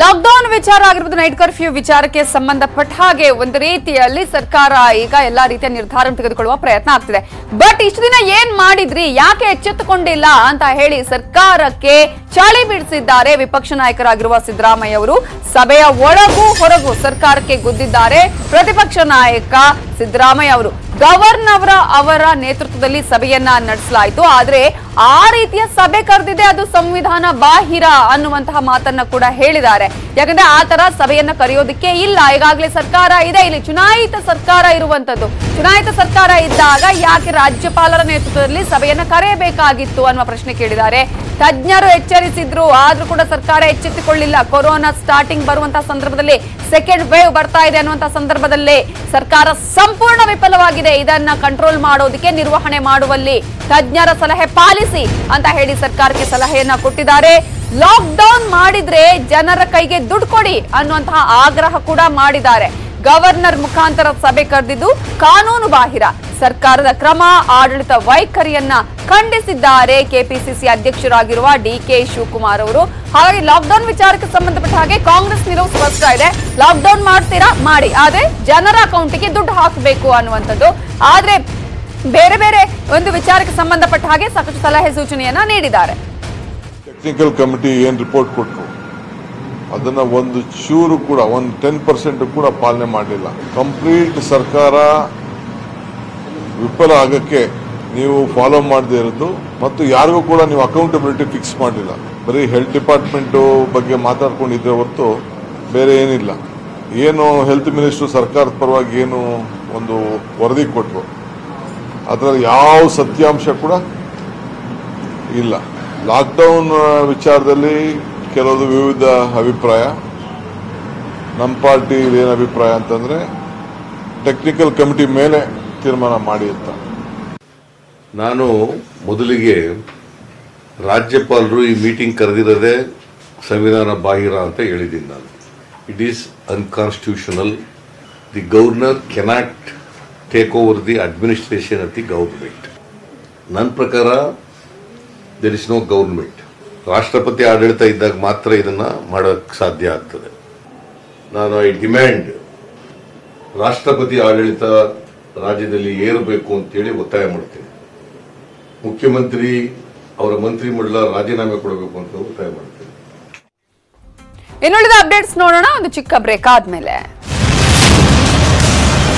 Lockdown ವಿಚಾರ ಆಗಿರ್ಬೋದು night curfew ವಿಚಾರಕ್ಕೆ ಸಂಬಂಧಪಟ್ಟ ಹಾಗೆ ಒಂದು ರೀತಿಯಲ್ಲಿ ಸರ್ಕಾರ ಈಗ ಎಲ್ಲಾ ರೀತಿಯ ನಿರ್ಧಾರ ತೆಗೆದುಕೊಳ್ಳುವ ಪ್ರಯತ್ನ ಆಗ್ತಿದೆ. ಬಟ್ ಇಷ್ಟು ದಿನ ಏನ್ ಮಾಡಿದ್ರಿ? ಯಾಕೆ ಎಚ್ಚೆತ್ತುಕೊಂಡಿಲ್ಲ ಅಂತ ಹೇಳಿ ಸರ್ಕಾರಕ್ಕೆ ಚಾಳಿ ಬಿಡಿಸಿದ್ದಾರೆ ವಿಪಕ್ಷ ನಾಯಕರಾಗಿರುವ ಸಿದ್ದರಾಮಯ್ಯ ಅವರು. ಸಭೆಯ ಒಳಗೂ ಹೊರಗೂ ಸರ್ಕಾರಕ್ಕೆ ಗುದ್ದಿದ್ದಾರೆ ಪ್ರತಿಪಕ್ಷ ನಾಯಕ ಸಿದ್ದರಾಮಯ್ಯ ಅವರು. ಗವರ್ನರ್ ಅವರ ನೇತೃತ್ವದಲ್ಲಿ ಸಭೆಯನ್ನ ನಡೆಸಲಾಯಿತು. ಆದ್ರೆ ಆ ರೀತಿಯ ಸಭೆ ಕರೆದಿದೆ ಅದು ಸಂವಿಧಾನ ಬಾಹಿರ ಅನ್ನುವಂತಹ ಮಾತನ್ನ ಕೂಡ ಹೇಳಿದ್ದಾರೆ. ಯಾಕಂದ್ರೆ ಆ ತರ ಸಭೆಯನ್ನ ಕರೆಯೋದಕ್ಕೆ ಇಲ್ಲ. ಈಗಾಗಲೇ ಸರ್ಕಾರ ಇದೆ. ಇಲ್ಲಿ ಚುನಾಯಿತ ಸರ್ಕಾರ ಇರುವಂತದ್ದು. ಚುನಾಯಿತ ಸರ್ಕಾರ ಇದ್ದಾಗ ಯಾಕೆ ರಾಜ್ಯಪಾಲರ ನೇತೃತ್ವದಲ್ಲಿ ಸಭೆಯನ್ನ ಕರೆಯಬೇಕಾಗಿತ್ತು ಅನ್ನುವ ಪ್ರಶ್ನೆ ಕೇಳಿದ್ದಾರೆ. ತಜ್ಞರು ಎಚ್ಚರಿಸಿದ್ರು. ಆದ್ರೂ ಕೂಡ ಸರ್ಕಾರ ಎಚ್ಚೆತ್ತುಕೊಳ್ಳಿಲ್ಲ. ಕೊರೋನಾ ಸ್ಟಾರ್ಟಿಂಗ್ ಬರುವಂತಹ ಸಂದರ್ಭದಲ್ಲಿ ಸೆಕೆಂಡ್ ವೇವ್ ಬರ್ತಾ ಇದೆ ಅನ್ನುವಂತ ಸಂದರ್ಭದಲ್ಲಿ ಸರ್ಕಾರ ಸಂಪೂರ್ಣ ವಿಫಲವಾಗಿದೆ. ಇದನ್ನ ಕಂಟ್ರೋಲ್ ಮಾಡೋದಕ್ಕೆ ನಿರ್ವಹಣೆ ಮಾಡುವಲ್ಲಿ ತಜ್ಞರ ಸಲಹೆ ಪಾಲಿಸಿ ಅಂತ ಹೇಳಿ ಸರ್ಕಾರಕ್ಕೆ ಸಲಹೆಯನ್ನ ಕೊಟ್ಟಿದ್ದಾರೆ. ಲಾಕ್ ಡೌನ್ ಮಾಡಿದ್ರೆ ಜನರ ಕೈಗೆ ದುಡ್ಡು ಕೊಡಿ ಅನ್ನುವಂತಹ ಆಗ್ರಹ ಕೂಡ ಮಾಡಿದ್ದಾರೆ. ಗವರ್ನರ್ ಮುಖಾಂತರ ಸಭೆ ಕರೆದಿದ್ದು ಕಾನೂನು ಬಾಹಿರ. ಸರ್ಕಾರದ ಕ್ರಮ, ಆಡಳಿತ ವೈಖರಿಯನ್ನ ಖಂಡಿಸಿದ್ದಾರೆ ಕೆಪಿಸಿಸಿ ಅಧ್ಯಕ್ಷರಾಗಿರುವ ಡಿ ಕೆ ಶಿವಕುಮಾರ್ ಅವರು. ಹಾಗಾಗಿ ಲಾಕ್ಡೌನ್ ವಿಚಾರಕ್ಕೆ ಸಂಬಂಧಪಟ್ಟ ಹಾಗೆ ಕಾಂಗ್ರೆಸ್ ನಿಲುವು ಸ್ಪಷ್ಟ ಇದೆ. ಲಾಕ್ಡೌನ್ ಮಾಡ್ತೀರಾ? ಮಾಡಿ. ಆದ್ರೆ ಜನರ ಅಕೌಂಟಿಗೆ ದುಡ್ಡು ಹಾಕಬೇಕು ಅನ್ನುವಂಥದ್ದು. ಆದ್ರೆ ಬೇರೆ ಬೇರೆ ಒಂದು ವಿಚಾರಕ್ಕೆ ಸಂಬಂಧಪಟ್ಟ ಹಾಗೆ ಸಾಕಷ್ಟು ಸಲಹೆ ಸೂಚನೆಯನ್ನ ನೀಡಿದ್ದಾರೆ. ಟೆಕ್ನಿಕಲ್ ಕಮಿಟಿ ಏನ್ ರಿಪೋರ್ಟ್ ಕೊಟ್ಟರು ಅದನ್ನ ಒಂದು ಚೂರು ಕೂಡ, ಒಂದು ಟೆನ್ ಪರ್ಸೆಂಟ್ ಕೂಡ ಪಾಲನೆ ಮಾಡಲಿಲ್ಲ. ಕಂಪ್ಲೀಟ್ ಸರ್ಕಾರ ವಿಫಲ ಆಗಕ್ಕೆ ನೀವು ಫಾಲೋ ಮಾಡದೇ ಇರೋದು ಮತ್ತು ಯಾರಿಗೂ ಕೂಡ ನೀವು ಅಕೌಂಟಬಿಲಿಟಿ ಫಿಕ್ಸ್ ಮಾಡಲಿಲ್ಲ. ಬರೀ ಹೆಲ್ತ್ ಡಿಪಾರ್ಟ್ಮೆಂಟು ಬಗ್ಗೆ ಮಾತಾಡ್ಕೊಂಡಿದ್ರೆ ಹೊರತು ಬೇರೆ ಏನಿಲ್ಲ. ಏನು ಹೆಲ್ತ್ ಮಿನಿಸ್ಟ್ರು ಸರ್ಕಾರದ ಪರವಾಗಿ ಏನು ಒಂದು ವರದಿ ಕೊಟ್ಟರು ಅದರಲ್ಲಿ ಯಾವ ಸತ್ಯಾಂಶ ಕೂಡ ಇಲ್ಲ. ಲಾಕ್ಡೌನ್ ವಿಚಾರದಲ್ಲಿ ಕೆಲವೊಂದು ವಿವಿಧ ಅಭಿಪ್ರಾಯ? ನಮ್ಮ ಪಾರ್ಟಿ ಏನು ಅಭಿಪ್ರಾಯ ಅಂತಂದ್ರೆ ಟೆಕ್ನಿಕಲ್ ಕಮಿಟಿ ಮೇಲೆ ತೀರ್ಮಾನ ಮಾಡಿ ಅಂತ. ನಾನು ಮೊದಲಿಗೆ ರಾಜ್ಯಪಾಲರು ಈ ಮೀಟಿಂಗ್ ಕರೆದಿರೋದೇ ಸಂವಿಧಾನ ಬಾಹಿರ ಅಂತ ಹೇಳಿದ್ದೀನಿ ನಾನು. It is unconstitutional the governor cannot take over the administration of the government ನನ್ನ ಪ್ರಕಾರ ದೇರ್ ಇಸ್ ನೋ ಗವರ್ಮೆಂಟ್ ರಾಷ್ಟ್ರಪತಿ ಆಡಳಿತ ಇದ್ದಾಗ ಮಾತ್ರ ಇದನ್ನ ಮಾಡೋಕ್ಕೆ ಸಾಧ್ಯ ಆಗ್ತದೆ. ನಾನು ಐ ಡಿಮ್ಯಾಂಡ್ ರಾಷ್ಟ್ರಪತಿ ಆಡಳಿತ ರಾಜ್ಯದಲ್ಲಿ ಏರಬೇಕು ಅಂತೇಳಿ ಒತ್ತಾಯ ಮಾಡ್ತೇನೆ. ಮುಖ್ಯಮಂತ್ರಿ ಅವರ ಮಂತ್ರಿಮಂಡಲ ರಾಜೀನಾಮೆ ಕೊಡಬೇಕು ಅಂತ ಒತ್ತಾಯ ಮಾಡ್ತೇನೆ. ಇನ್ನುಳಿದ ಅಪ್ಡೇಟ್ಸ್ ನೋಡೋಣ, ಒಂದು ಚಿಕ್ಕ ಬ್ರೇಕ್ ಆದ್ಮೇಲೆ.